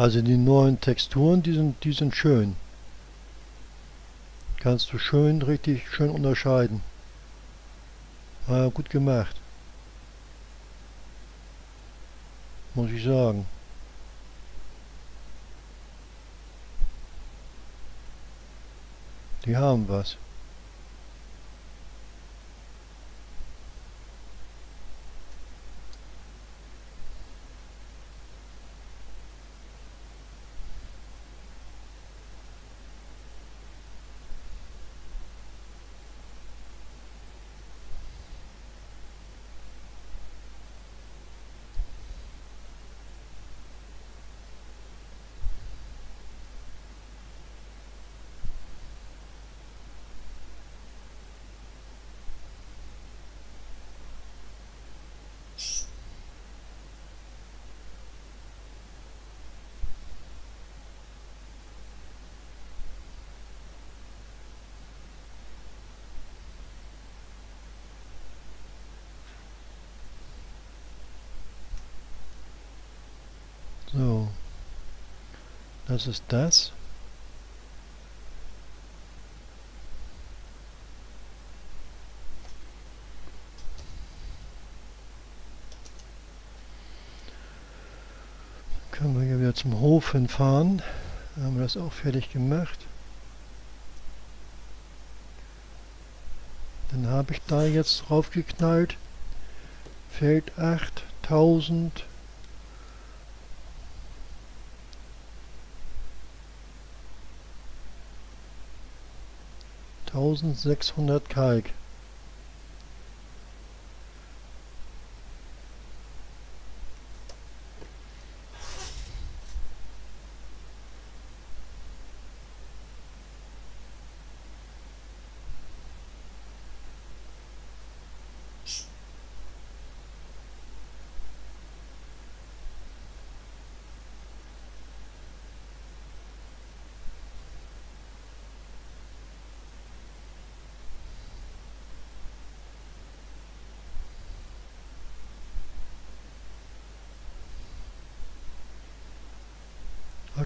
Also die neuen Texturen, die sind, die sind schön. Kannst du schön, richtig schön unterscheiden. Ja, gut gemacht. Muss ich sagen. Die haben was. So. Das ist das. Können wir hier wieder zum Hof hinfahren. Dann haben wir das auch fertig gemacht. Dann habe ich da jetzt drauf geknallt. Feld 8000 1600 Kalk.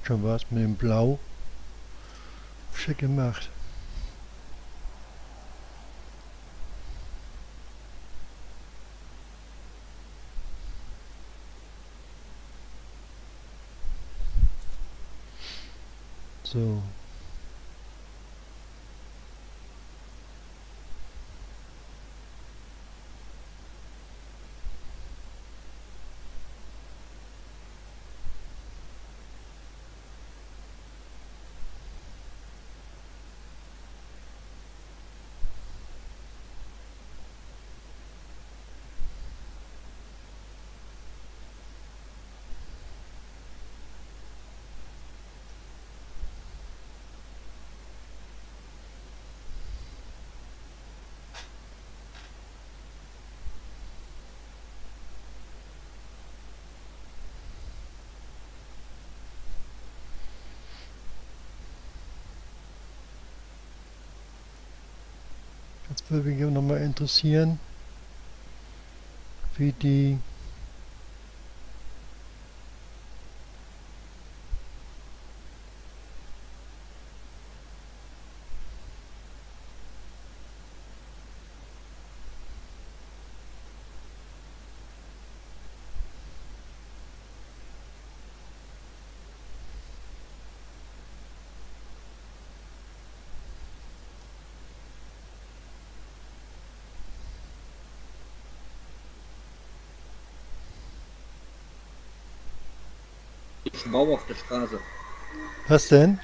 Schon was mit dem Blau. Schick gemacht. So. Würde mich nochmal interessieren, wie die liegt ein Baum auf der Straße. Was denn?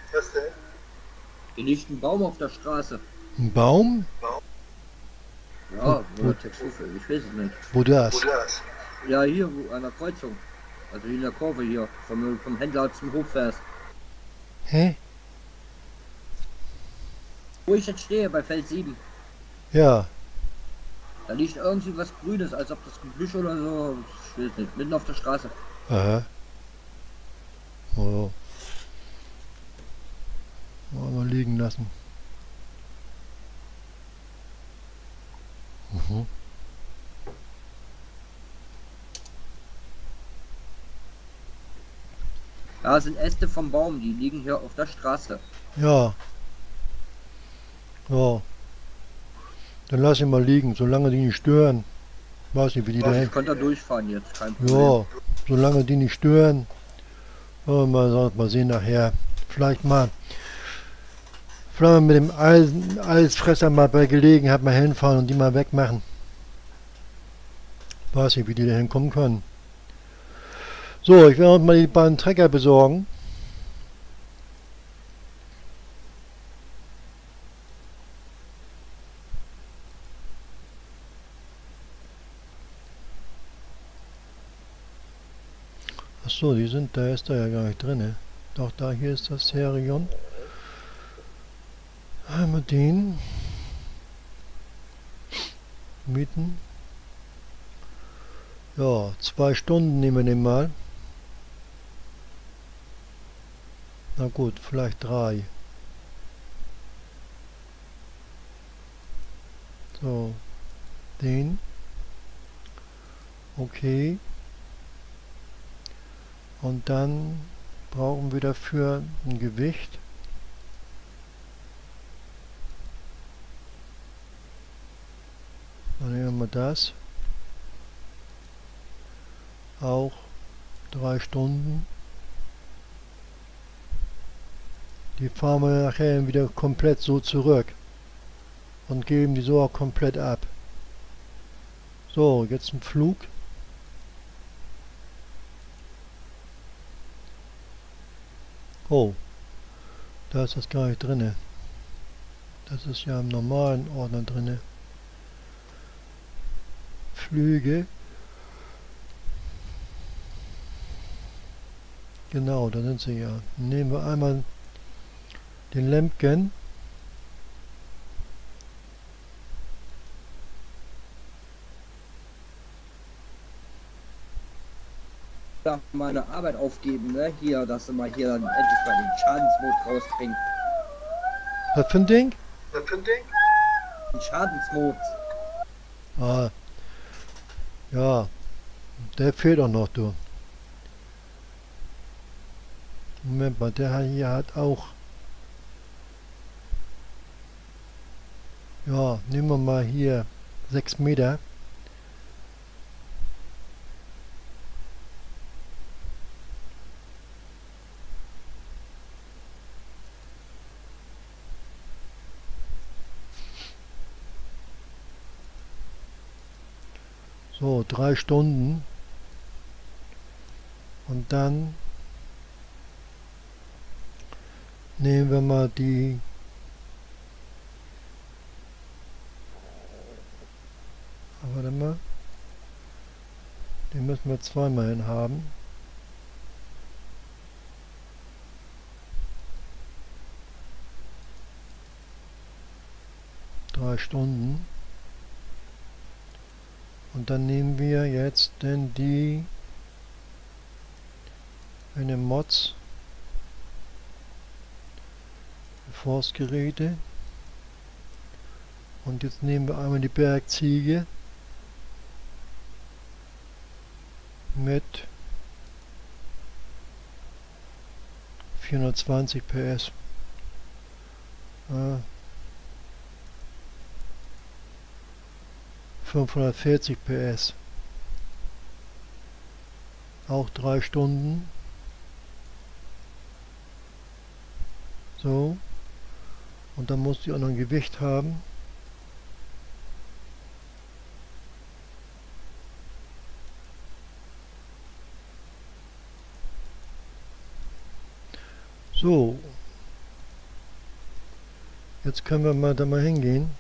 Hier liegt ein Baum auf der Straße. Ein Baum? Ja, Wo- wo Textufe, ich weiß es nicht. Wo das? Ja, hier wo, an der Kreuzung. Also in der Kurve hier, vom, vom Händler zum Hof fährst. Hä? Wo ich jetzt stehe, bei Feld 7. Ja. Da liegt irgendwie was Grünes, als ob das Gebüsch oder so, ich weiß nicht, mitten auf der Straße. Aha. Oh. Mal mal liegen lassen. Mhm. Da sind Äste vom Baum, die liegen hier auf der Straße. Ja. Ja. Dann lass ihn mal liegen, solange die nicht stören. Weiß nicht, wie die da ich konnte da durchfahren jetzt, kein Problem. Ja, solange die nicht stören. Mal, mal sehen nachher. Vielleicht mal. Vielleicht mal mit dem Eisen, Eisfresser mal bei Gelegenheit mal hinfahren und die mal wegmachen. Weiß nicht, wie die da hinkommen können. So, ich werde mal die beiden Trecker besorgen. Ach so, die sind, da ist da ja gar nicht drin. ne? Doch, da hier ist das Serion. Einmal den. Mieten. Ja, zwei Stunden nehmen wir den mal. Na gut, vielleicht drei. So, den. Okay. Und dann brauchen wir dafür ein Gewicht. Dann nehmen wir das. Auch drei Stunden. Die fahren wir nachher wieder komplett so zurück. Und geben die so auch komplett ab. So, jetzt ein Flug. Oh, da ist das gar nicht drinne. Das ist ja im normalen Ordner drinne. Flüge. Genau, da sind sie ja. Nehmen wir einmal den Lemken. Da meine Arbeit aufgeben, ne? Hier, dass du mal hier dann endlich mal den Schadensmod rauskriegen. Was für ein Ding? Den Schadensmod. Ah, ja, der fehlt auch noch, du. Moment mal, der hier hat auch... Ja, nehmen wir mal hier 6 Meter. So, drei Stunden. Und dann nehmen wir mal die Aber warte mal. Den müssen wir zweimal hin haben. Drei Stunden. Und dann nehmen wir jetzt denn die eine Mods Forstgeräte. Und jetzt nehmen wir einmal die Bergziege mit 420 PS 540 PS auch drei Stunden so und dann muss die auch noch ein Gewicht haben So. Jetzt können wir mal da mal hingehen.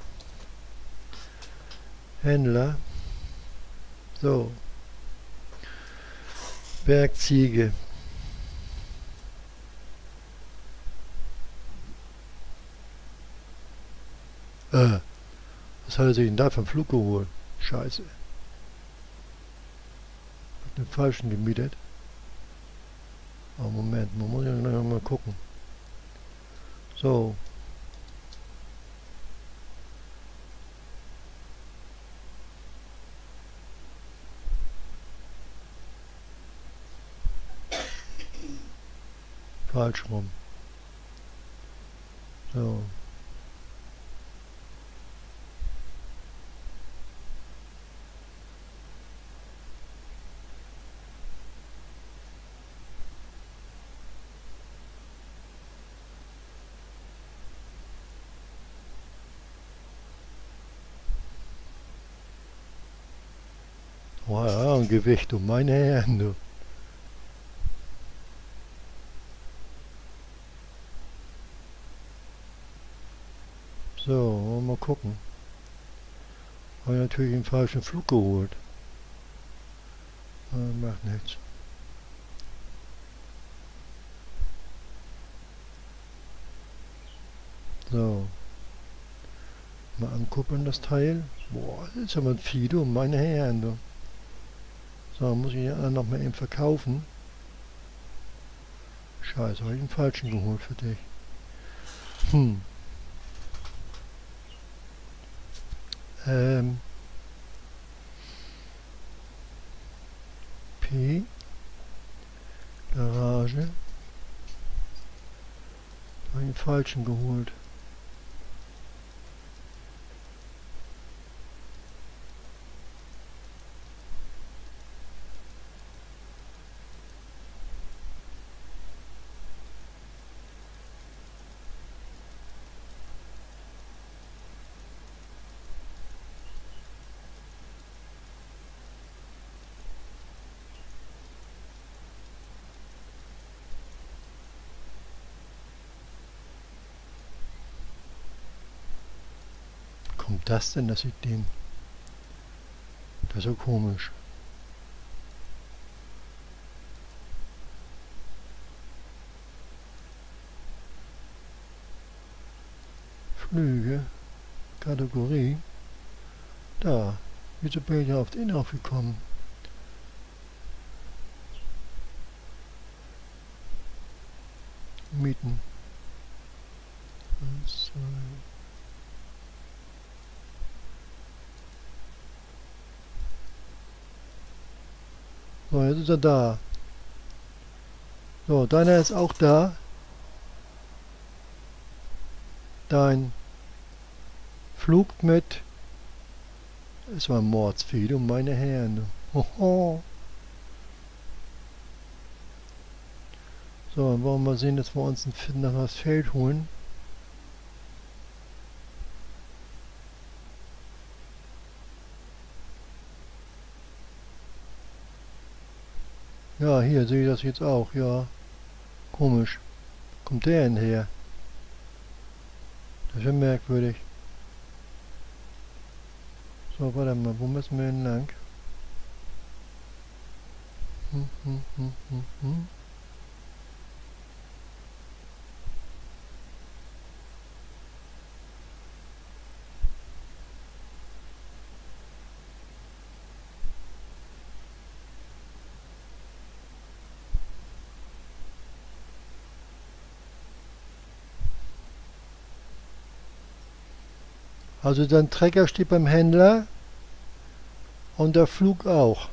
Händler. So. Bergziege. Äh. Was hat er sich denn da vom Flug geholt? Scheiße. Hat den falschen gemietet. Oh, Moment, man muss ja noch mal gucken. So. Falsch rum. So. Ein Gewicht um meine Herren, du. So, mal gucken. Habe natürlich den falschen Flug geholt. Äh, macht nichts. So. Mal angucken das Teil. Boah, das ist aber ein Fido, meine Herren. So, muss ich ja noch mal eben verkaufen. Scheiße, habe ich den falschen geholt für dich. Hm. Ähm. P. Garage. Den falschen geholt. Kommt das denn, dass ich den... Das ist so komisch. Flüge, Kategorie, da, wieso bin ich auf den aufgekommen? Mieten. Eins, zwei, So, jetzt ist er da. So, deiner ist auch da. Dein Flug mit. Es war Mordsvieh, um meine Herren. Hoho. So, dann wollen wir mal sehen, dass wir uns ein das Feld holen. Ja, hier sehe ich das jetzt auch, ja. Komisch. Kommt der denn her? Das ist ja merkwürdig. So, warte mal, wo müssen wir entlang? Hm, hm, hm, hm, hm. Also dein Trecker steht beim Händler und der Flug auch.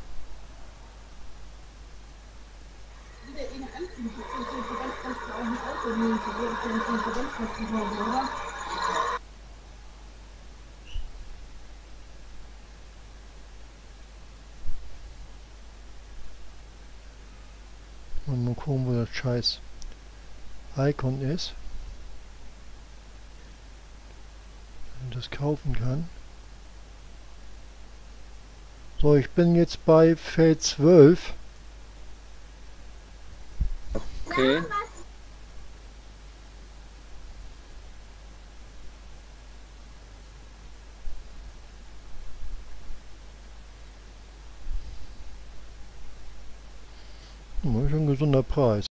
Und mal gucken, wo das scheiß Icon ist. Das kaufen kann. So, ich bin jetzt bei Feld 12. Okay. Das ist ein gesunder Preis.